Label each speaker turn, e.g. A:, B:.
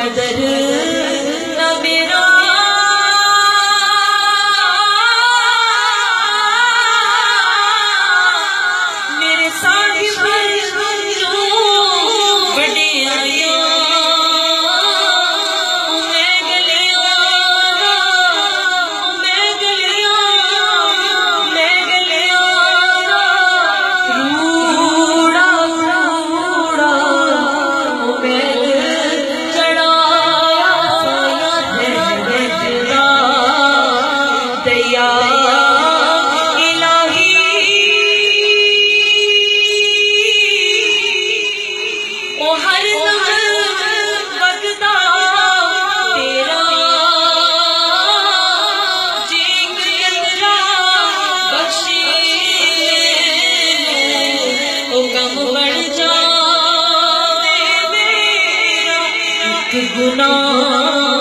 A: कदर गुना